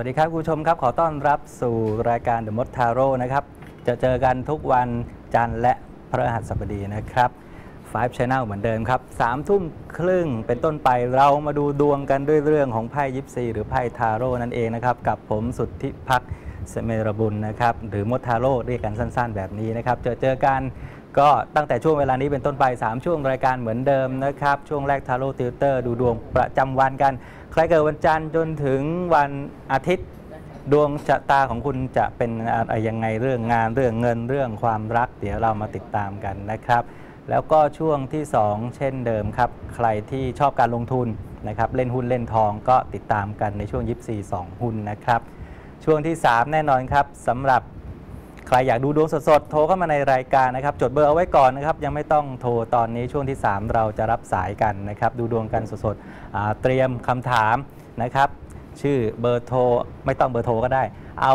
สวัสดีครับคุณผู้ชมครับ ขอต้อนรับสู่รายการ The m o d t a r o นะครับ จะเจอกันทุกวันจันทร์และพฤหัสบดีนะครับ Five Channel เหมือนเดิมครับสามทุ่มครึ่งเป็นต้นไปเรามาดูดวงกันด้วยเรื่องของไพ่ยิปซีหรือไพ่ทาโร่นั่นเองนะครับ กับผมสุทธิพักเสมรบุญนะครับ หรือมดทาโร่เรียกกันสั้นๆ แบบนี้นะครับ เจอเจอกันก็ตั้งแต่ช่วงเวลานี้เป็นต้นไป 3 ช่วงรายการเหมือนเดิมนะครับ ช่วงแรกทาโร่ติวเตอร์ดูดวงประจำวันกัน ใครเกิดวันจันทร์จนถึงวันอาทิตย์ ดวงชะตาของคุณจะเป็นอะไรยังไงเรื่องงานเรื่องเงินเรื่องความรัก เดี๋ยวเรามาติดตามกันนะครับ แล้วก็ช่วงที่ 2 เช่นเดิมครับ ใครที่ชอบการลงทุนนะครับเล่นหุ้นเล่นทองก็ติดตามกันในช่วงยิปซี2หุ้นนะครับ ช่วงที่ 3 แน่นอนครับสำหรับ ใครอยากดูดวงสดๆ โทรเข้ามาในรายการนะครับ จดเบอร์เอาไว้ก่อนนะครับ ยังไม่ต้องโทรตอนนี้ช่วงที่ 3 เราจะรับสายกันนะครับ ดูดวงกันสดๆ เตรียมคำถามนะครับ ชื่อเบอร์โทรไม่ต้องเบอร์โทรก็ได้ เอา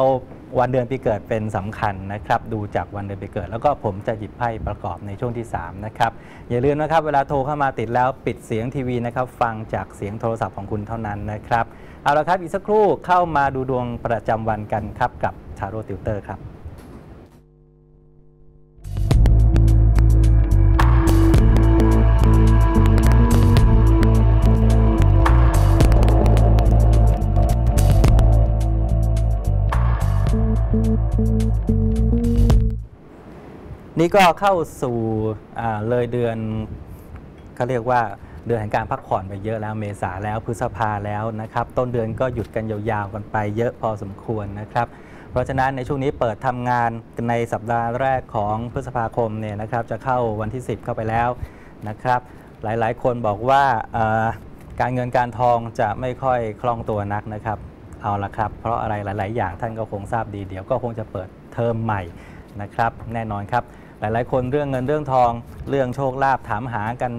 วันเดือนปีเกิดเป็นสำคัญนะครับ ดูจากวันเดือนปีเกิด แล้วก็ผมจะหยิบไพ่ประกอบในช่วงที่ 3 นะครับ อย่าลืมนะครับ เวลาโทรเข้ามาติดแล้วปิดเสียงทีวีนะครับ ฟังจากเสียงโทรศัพท์ของคุณเท่านั้นนะครับ เอาละครับอีกสักครู่เข้ามาดูดวงประจำวันกันครับกับชาโรติวเตอร์ครับ นี่ก็เข้าสู่เลยเดือนเขาเรียกว่าเดือนแห่งการพักผ่อนไปเยอะแล้วเมษาแล้วพฤษภาแล้วนะครับ ต้นเดือนก็หยุดกันยาวๆกันไปเยอะพอสมควรนะครับ เพราะฉะนั้นในช่วงนี้เปิดทำงานในสัปดาห์แรกของพฤษภาคมเนี่ยนะครับจะเข้าวันที่ 10 เข้าไปแล้วนะครับ หลายๆ คนบอกว่าการเงินการทองจะไม่ค่อยคล่องตัวนักนะครับเอาละครับ เพราะอะไรหลาย ๆ อย่างท่านก็คงทราบดีเดี๋ยวก็คงจะเปิดเทอมใหม่นะครับ แน่นอนครับ หลาย ๆ คนเรื่องเงินเรื่องทอง เรื่องโชคลาภถามหากัน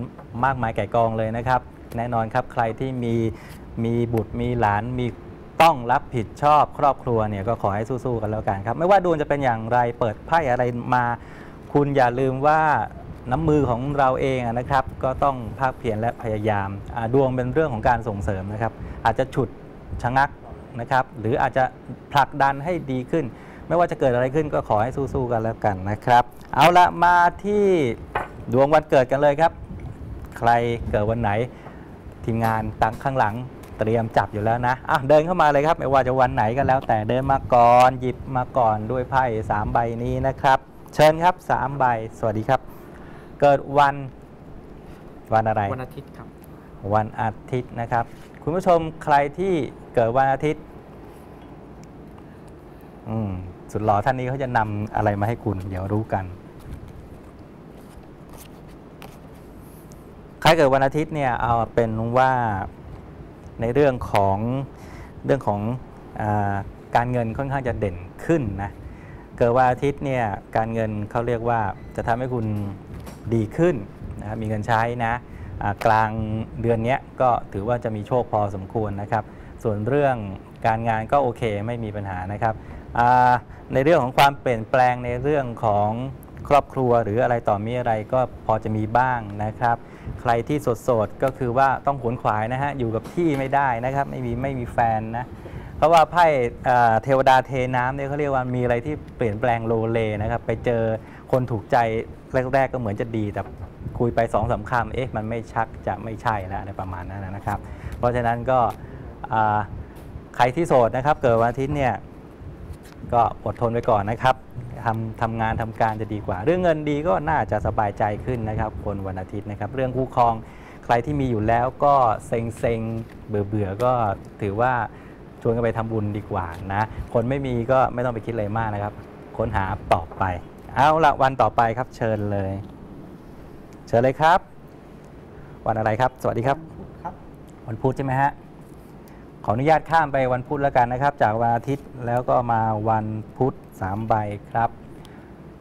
มากมายแก่กองเลยนะครับ แน่นอนครับใครที่มีมีบุตรมีหลานมีต้องรับผิดชอบครอบครัวเนี่ยก็ขอให้สู้ๆกันแล้วกันครับ ไม่ว่าดวงจะเป็นอย่างไรเปิดไพ่อะไรมา คุณอย่าลืมว่าน้ำมือของเราเองนะครับ ก็ต้องภาคเพียรและพยายามดวงเป็นเรื่องของการส่งเสริมนะครับ อาจจะฉุดชะงักนะครับ หรืออาจจะผลักดันให้ดีขึ้น ไม่ว่าจะเกิดอะไรขึ้นก็ขอให้สู้ๆกันแล้วกันนะครับ เอาละมาที่ดวงวันเกิดกันเลยครับ ใครเกิดวันไหน ทีมงานตั้งข้างหลังเตรียมจับอยู่แล้วนะอะเดินเข้ามาเลยครับ ไม่ว่าจะวันไหนก็แล้ว แต่เดินมาก่อนหยิบมาก่อนด้วยไพ่สามใบนี้นะครับ เชิญครับสามใบสวัสดีครับ เกิดวันวันอะไร วันอาทิตย์ครับ วันอาทิตย์นะครับ คุณผู้ชมใครที่เกิดวันอาทิตย์ อืม สุดหล่อท่านนี้เขาจะนำอะไรมาให้คุณ เดี๋ยวรู้กันใครเกิดวันอาทิตย์เนี่ยเอาเป็นว่าในเรื่องของเรื่องของอการเงินค่อนข้างจะเด่นขึ้นนะเกิดวันอาทิตย์เนี่ยการเงินเขาเรียกว่าจะทำให้คุณดีขึ้นนะมีเงินใช้นะกลางเดือนนี้ก็ถือว่าจะมีโชคพอสมควรนะครับ ส่วนเรื่องการงานก็โอเคไม่มีปัญหานะครับ ในเรื่องของความเปลี่ยนแปลงในเรื่องของครอบครัวหรืออะไรต่อมีอะไรก็พอจะมีบ้างนะครับ ใครที่โสดๆก็คือว่าต้องขวนขวายนะฮะอยู่กับที่ไม่ได้นะครับไม่มีไม่มีแฟนนะเพราะว่าไพ่เทวดาเทน้ำเนี่ยเขาเรียกว่ามีอะไรที่เปลี่ยนแปลงโลเลนะครับ ไปเจอคนถูกใจแรก ๆ ก็เหมือนจะดีแต่คุยไปสองสามคำเอ๊ะมันไม่ชักจะไม่ใช่แล้วอะไรประมาณนั้นนะครับ เพราะฉะนั้นก็ใครที่โสดนะครับ เกิดวันอาทิตย์เนี่ย ก็อดทนไปก่อนนะครับทำทำงานทำการจะดีกว่า เรื่องเงินดีก็น่าจะสบายใจขึ้นนะครับ คนวันอาทิตย์นะครับ เรื่องคู่ครองใครที่มีอยู่แล้วก็เซ็งเซ็งๆเบื่อเบื่อๆก็ถือว่าชวนกันไปทำบุญดีกว่านะ คนไม่มีก็ไม่ต้องไปคิดอะไรมากนะครับ ค้นหาต่อไป เอาละวันต่อไปครับเชิญเลย เชิญเลยครับ วันอะไรครับ สวัสดีครับครับวันพุธใช่ไหมฮะ ขออนุญาตข้ามไปวันพุธแล้วกันนะครับ จากวันอาทิตย์แล้วก็มาวันพุธสามใบครับ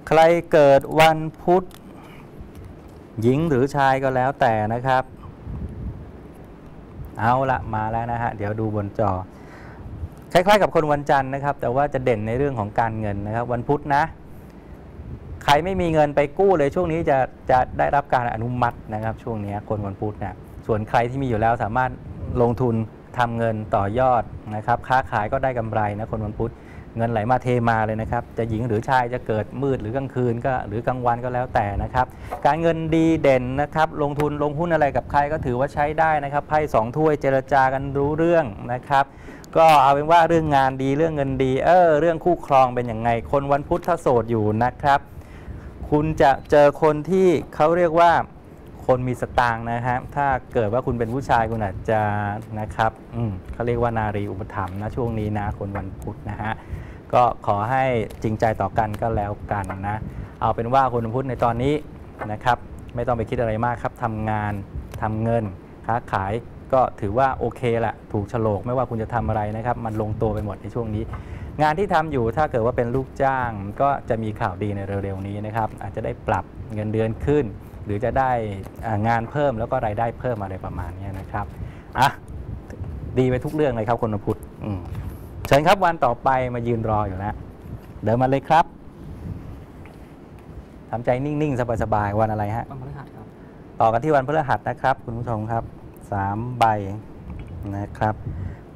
ใครเกิดวันพุธหญิงหรือชายก็แล้วแต่นะครับ เอาละมาแล้วนะฮะเดี๋ยวดูบนจอ คล้ายๆ กับคนวันจันทร์นะครับ แต่ว่าจะเด่นในเรื่องของการเงินนะครับ วันพุธนะ ใครไม่มีเงินไปกู้เลยช่วงนี้จะจะได้รับการอนุมัตินะครับ ช่วงนี้คนวันพุธนะส่วนใครที่มีอยู่แล้วสามารถลงทุน ทำเงินต่อยอดนะครับ ค้าขายก็ได้กำไรนะคนวันพุธเงินไหลมาเทมาเลยนะครับ จะหญิงหรือชายจะเกิดมืดหรือกลางคืนก็หรือกลางวันก็แล้วแต่นะครับ การเงินดีเด่นนะครับ ลงทุนลงหุ้นอะไรกับใครก็ถือว่าใช้ได้นะครับไพ่สองถ้วยเจรจากันรู้เรื่องนะครับ ก็เอาเป็นว่าเรื่องงานดีเรื่องเงินดีเออเรื่องคู่ครองเป็นยังไง คนวันพุธถ้าโสดอยู่นะครับ คุณจะเจอคนที่เขาเรียกว่า คนมีสตางค์นะครับถ้าเกิดว่าคุณเป็นผู้ชายคุณอาจจะนะครับอืมเขาเรียกว่านารีอุปถัมภ์นะช่วงนี้นะคนวันพุธนะฮะก็ขอให้จริงใจต่อกันก็แล้วกันนะเอาเป็นว่าคนวันพุธในตอนนี้นะครับไม่ต้องไปคิดอะไรมากครับทำงานทำเงินค้าขายก็ถือว่าโอเคละถูกโฉลกไม่ว่าคุณจะทำอะไรนะครับมันลงตัวไปหมดในช่วงนี้ งานที่ทำอยู่ถ้าเกิดว่าเป็นลูกจ้าง ก็จะมีข่าวดีในเร็วๆนี้นะครับอาจจะได้ปรับเงินเดือนขึ้น หรือจะได้อ่างานเพิ่มแล้วก็รายได้เพิ่มอะไรประมาณเนี้ยนะครับอะดีไปทุกเรื่องเลยครับคนวันพุธอืมเชิญครับวันต่อไปมายืนรออยู่แล้วเดินมาเลยครับทำใจนิ่งๆ สบายๆวันอะไรฮะวันพฤหัสครับต่อกันที่วันพฤหัสนะครับ คุณผู้ชมครับสามใบนะครับ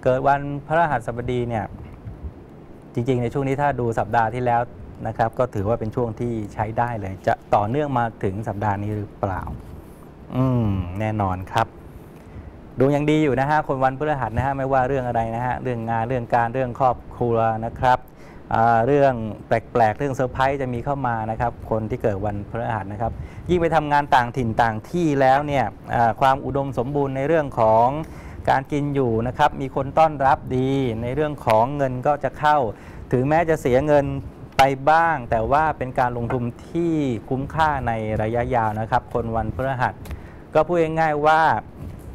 เกิดวันพฤหัสบดีเนี่ยจริงๆ ในช่วงนี้ถ้าดูสัปดาห์ที่แล้ว นะครับก็ถือว่าเป็นช่วงที่ใช้ได้เลย จะต่อเนื่องมาถึงสัปดาห์นี้หรือเปล่า อืมแน่นอนครับดวงยังดีอยู่นะฮะคนวันพฤหัสนะฮะไม่ว่าเรื่องอะไรนะฮะเรื่องงานเรื่องการเรื่องครอบครัวนะครับเรื่องแปลกๆ เรื่องเซอร์ไพรส์จะมีเข้ามานะครับ คนที่เกิดวันพฤหัสนะครับ ยิ่งไปทำงานต่างถิ่นต่างที่แล้วเนี่ยความอุดมสมบูรณ์ในเรื่องของการกินอยู่นะครับ มีคนต้อนรับดีในเรื่องของเงินก็จะเข้า ถึงแม้จะเสียเงิน ไปบ้าง แต่ว่าเป็นการลงทุนที่คุ้มค่าในระยะยาวนะครับ คนวันพฤหัส ก็พูดง่ายๆว่า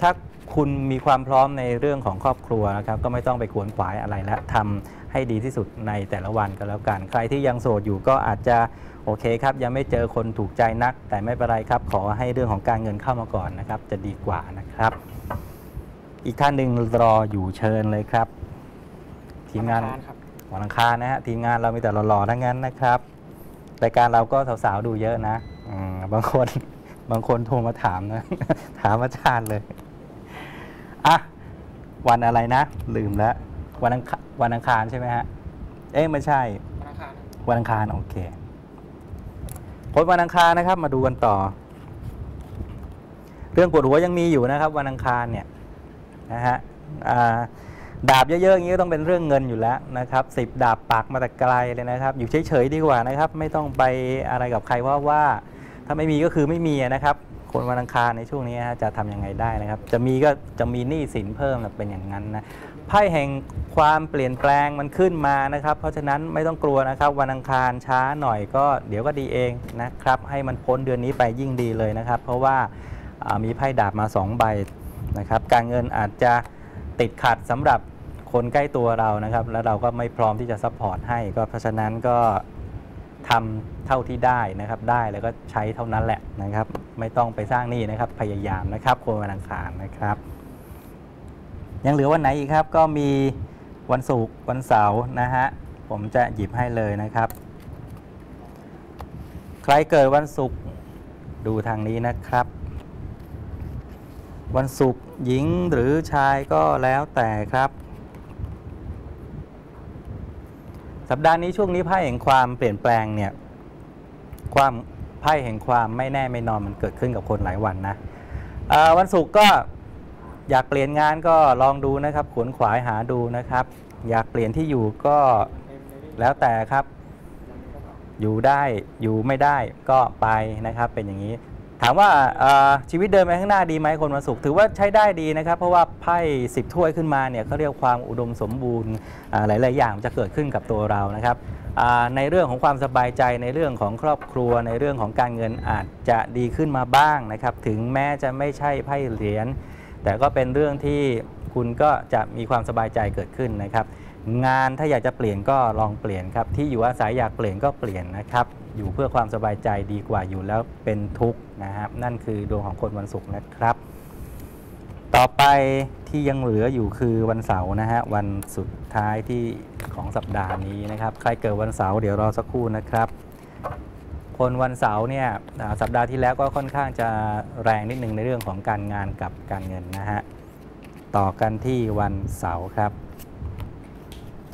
ถ้าคุณมีความพร้อมในเรื่องของครอบครัวนะครับ ก็ไม่ต้องไปขวนขวายอะไรแล้วทำให้ดีที่สุดในแต่ละวันก็แล้วกัน ใครที่ยังโสดอยู่ก็อาจจะโอเคครับ ยังไม่เจอคนถูกใจนัก แต่ไม่เป็นไรครับ ขอให้เรื่องของการเงินเข้ามาก่อนนะครับ จะดีกว่านะครับ อีกท่านหนึ่งรออยู่เชิญเลยครับ ทีมงาน วัอัครครับวันอังคารนะฮะทีมงานเรามีแต่หล่อๆทั้งนั้นนะครับรายการเราก็สาวๆดูเยอะนะอืมบางคนบางคนโทรมาถามนะ ถามอาจารย์เลยอะวันอะไรนะ ลืมแล้ววันอังคาวันอังคารใช่ไหมฮะเอ๊ะไม่ใช่ วันอังคารครับวันอังคารโอเคผลวันอังคารนะครับ มาดูกันต่อ เรื่องปวดหัวยังมีอยู่นะครับ วันอังคารเนี่ยนะฮะอ่า ดาบเยอะๆอย่างนี้ก็ต้องเป็นเรื่องเงินอยู่แล้วนะครับสิบดาบปักมาแต่ไกลเลยนะครับ อยู่เฉยๆดีกว่านะครับ ไม่ต้องไปอะไรกับใครเพราะว่า ถ้าไม่มีก็คือไม่มีนะครับคนวันอังคารในช่วงนี้ฮะจะทำยังไงได้นะครับ จะมีก็จะมีหนี้สินเพิ่มเป็นอย่างนั้นนะไพ่แห่งความเปลี่ยนแปลงมันขึ้นมานะครับ เพราะฉะนั้นไม่ต้องกลัวนะครับ วันอังคารช้าหน่อยก็เดี๋ยวก็ดีเองนะครับ ให้มันพ้นเดือนนี้ไปยิ่งดีเลยนะครับ เพราะว่ามีไพ่ดาบมาสองใบนะครับ การเงินอาจจะติดขัดสำหรับ คนใกล้ตัวเรานะครับ แล้วเราก็ไม่พร้อมที่จะ support ให้ ก็เพราะฉะนั้นก็ทำเท่าที่ได้นะครับ ได้แล้วก็ใช้เท่านั้นแหละนะครับ ไม่ต้องไปสร้างหนี้นะครับ พยายามนะครับคนวันอังคารนะครับ ยังเหลือวันไหนอีกครับก็มีวันศุกร์วันเสาร์นะฮะผมจะหยิบให้เลยนะครับ ใครเกิดวันศุกร์ดูทางนี้นะครับ วันศุกร์หญิงหรือชายก็แล้วแต่ครับ สัปดาห์นี้ช่วงนี้ไพ่แห่งความเปลี่ยนแปลงเนี่ยความไพ่แห่งความไม่แน่ไม่นอนมันเกิดขึ้นกับคนหลายวันนะวันศุกร์ก็อยากเปลี่ยนงานก็ลองดูนะครับขวนขวายหาดูนะครับ อยากเปลี่ยนที่อยู่ก็แล้วแต่ครับ อยู่ได้อยู่ไม่ได้ก็ไปนะครับเป็นอย่างนี้ ถามว่าชีวิตเดินไปข้างหน้าดีไหมคนวันศุกร์ถือว่าใช้ได้ดีนะครับ เพราะว่าไพ่สิบถ้วยขึ้นมาเนี่ยเขาเรียกความอุดมสมบูรณ์หลาย ๆ อย่างจะเกิดขึ้นกับตัวเรานะครับในเรื่องของความสบายใจในเรื่องของครอบครัว ในเรื่องของการเงินอาจจะดีขึ้นมาบ้างนะครับ ถึงแม้จะไม่ใช่ไพ่เหรียญแต่ก็เป็นเรื่องที่คุณก็จะมีความสบายใจเกิดขึ้นนะครับ งานถ้าอยากจะเปลี่ยนก็ลองเปลี่ยนครับ ที่อยู่อาศัยอยากเปลี่ยนก็เปลี่ยนนะครับ อยู่เพื่อความสบายใจดีกว่าอยู่แล้วเป็นทุกข์นะครับ นั่นคือดวงของคนวันศุกร์นะครับ ต่อไปที่ยังเหลืออยู่คือวันเสาร์นะฮะวันสุดท้ายที่ของสัปดาห์นี้นะครับ ใครเกิดวันเสาร์เดี๋ยวรอสักครู่นะครับ คนวันเสาร์เนี่ยสัปดาห์ที่แล้วก็ค่อนข้างจะแรงนิดหนึ่งในเรื่องของการงานกับการเงินนะฮะต่อกันที่วันเสาร์ครับ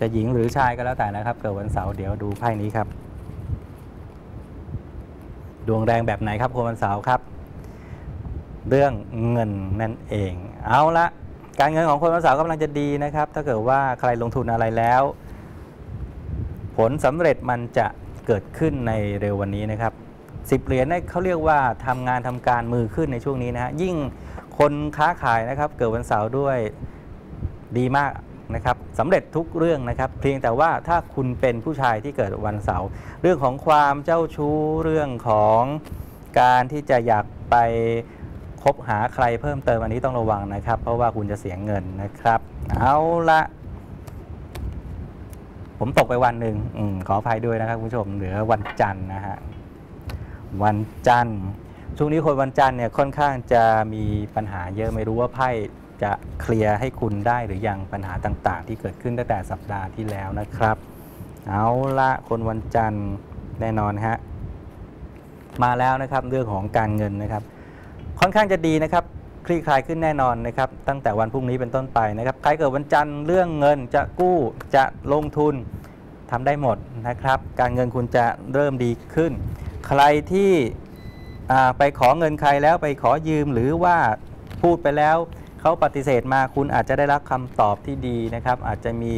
จะหญิงหรือชายก็แล้วแต่นะครับ เกิดวันเสาร์เดี๋ยวดูไพ่นี้ครับ ดวงแรงแบบไหนครับคนวันเสาร์ครับ เรื่องเงินนั่นเอง เอาละการเงินของคนวันเสาร์กำลังจะดีนะครับ ถ้าเกิดว่าใครลงทุนอะไรแล้ว ผลสำเร็จมันจะเกิดขึ้นในเร็ววันนี้นะครับสิบเหรียญเนี่ยเขาเรียกว่าทำงานทำการมือขึ้นในช่วงนี้นะฮะยิ่งคนค้าขายนะครับ เกิดวันเสาร์ด้วยดีมาก นะครับสำเร็จทุกเรื่องนะครับเพียงแต่ว่าถ้าคุณเป็นผู้ชายที่เกิดวันเสาร์เรื่องของความเจ้าชู้เรื่องของการที่จะอยากไปคบหาใครเพิ่มเติมอันนี้ต้องระวังนะครับ เพราะว่าคุณจะเสียเงินนะครับ เอาละผมตกไปวันหนึ่งอขออภัยด้วยนะครับคุณผู้ชมเหลือวันจันทร์นะฮะวันจันทร์ช่วงนี้คนวันจันทร์เนี่ยค่อนข้างจะมีปัญหาเยอะไม่รู้ว่าไพ่ จะเคลียร์ให้คุณได้หรือยังปัญหาต่างๆ ที่เกิดขึ้นตั้งแต่สัปดาห์ที่แล้วนะครับ เอาละคนวันจันทร์แน่นอนฮะมาแล้วนะครับเรื่องของการเงินนะครับ ค่อนข้างจะดีนะครับคลี่คลายขึ้นแน่นอนนะครับ ตั้งแต่วันพรุ่งนี้เป็นต้นไปนะครับใครเกิดวันจันทร์เรื่องเงินจะกู้จะลงทุนทำได้หมดนะครับ การเงินคุณจะเริ่มดีขึ้น ใครที่ไปขอเงินใครแล้วไปขอยืมหรือว่าพูดไปแล้ว เขาปฏิเสธมาคุณอาจจะได้รับคำตอบที่ดีนะครับ อาจจะมี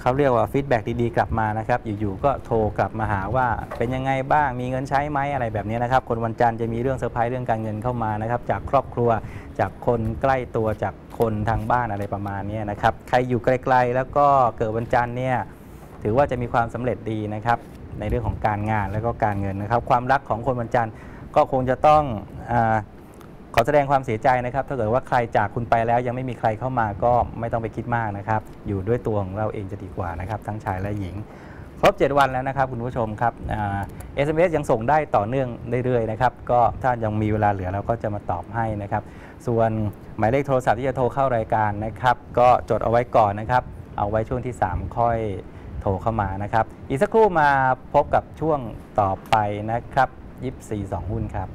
เขาเรียกว่า feedback ดีๆ กลับมานะครับ อยู่ๆก็โทรกลับมาหาว่าเป็นยังไงบ้างมีเงินใช้ไหมอะไรแบบนี้นะครับ คนวันจันทร์จะมีเรื่องเซอร์ไพรส์เรื่องการเงินเข้ามานะครับ จากครอบครัวจากคนใกล้ตัวจากคนทางบ้านอะไรประมาณนี้นะครับใครอยู่ไกลๆ แล้วก็เกิดวันจันทร์เนี่ยถือว่าจะมีความสำเร็จดีนะครับ ในเรื่องของการงานและก็การเงินนะครับ ความรักของคนวันจันทร์ก็คงจะต้องอ ขอแสดงความเสียใจนะครับ ถ้าเกิดว่าใครจากคุณไปแล้วยังไม่มีใครเข้ามาก็ไม่ต้องไปคิดมากนะครับ อยู่ด้วยตัวของเราเองจะดีกว่านะครับ ทั้งชายและหญิง ครบ 7 วันแล้วนะครับคุณผู้ชมครับ SMS ยังส่งได้ต่อเนื่องเรื่อยๆนะครับ ก็ถ้ายังมีเวลาเหลือเราก็จะมาตอบให้นะครับ ส่วนหมายเลขโทรศัพท์ที่จะโทรเข้ารายการนะครับ ก็จดเอาไว้ก่อนนะครับ เอาไว้ช่วงที่ 3 ค่อยโทรเข้ามานะครับ อีกสักครู่มาพบกับช่วงต่อไปนะครับยิปซีสองหุ้นครับ